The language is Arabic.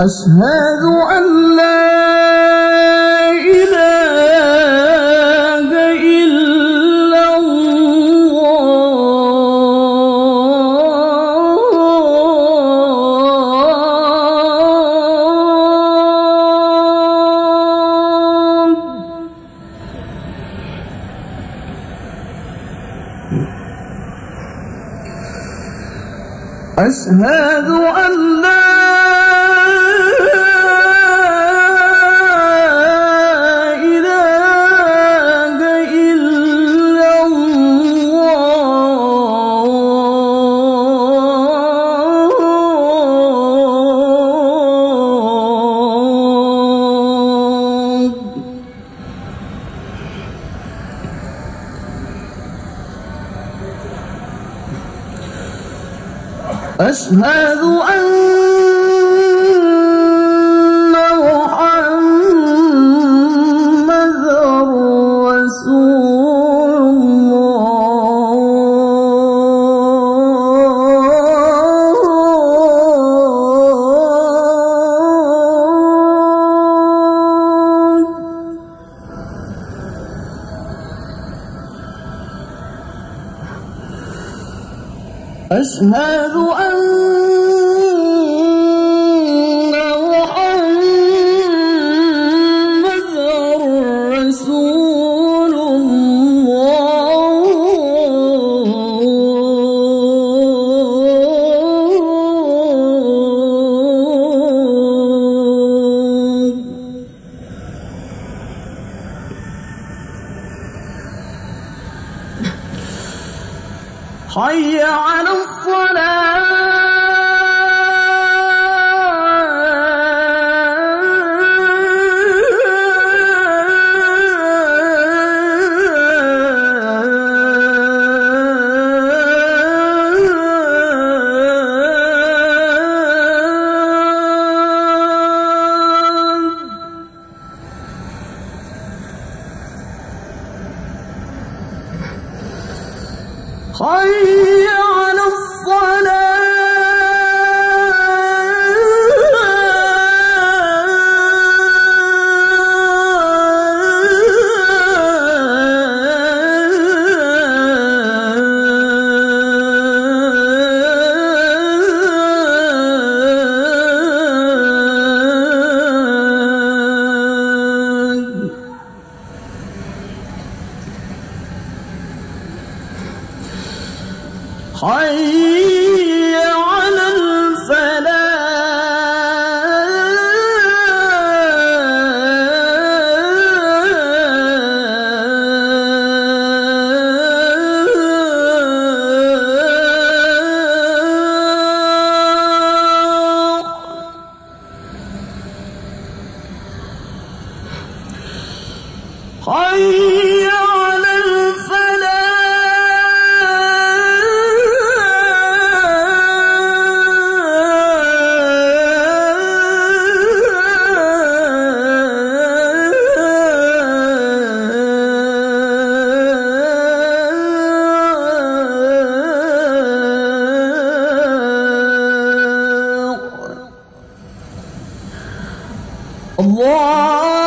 أشهد أن لا أشهد أن لا أشهد أن أشهد أن حي على الصلاة. حي الله